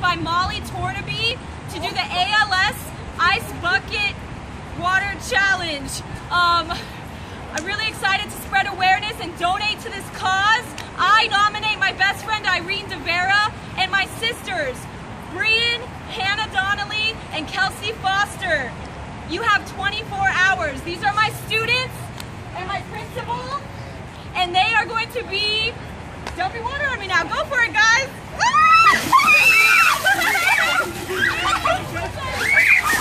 by Molly Tornaby to do the ALS Ice Bucket Water Challenge. Um, I'm really excited to spread awareness and donate to this cause. I nominate my best friend Irene DeVera and my sisters, Brian, Hannah Donnelly, and Kelsey Foster. You have 24 hours. These are my students and my principal, and they are going to be